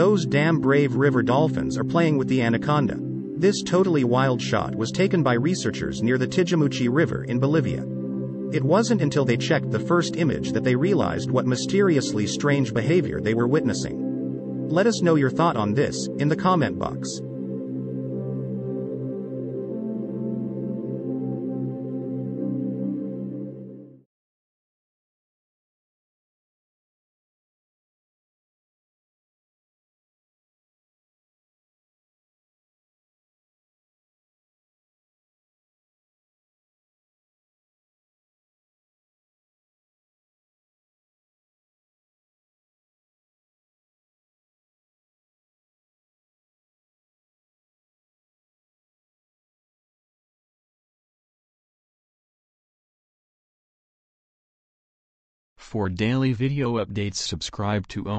Those damn brave river dolphins are playing with the anaconda. This totally wild shot was taken by researchers near the Tijamuchi River in Bolivia. It wasn't until they checked the first image that they realized what mysteriously strange behavior they were witnessing. Let us know your thought on this in the comment box. For daily video updates subscribe to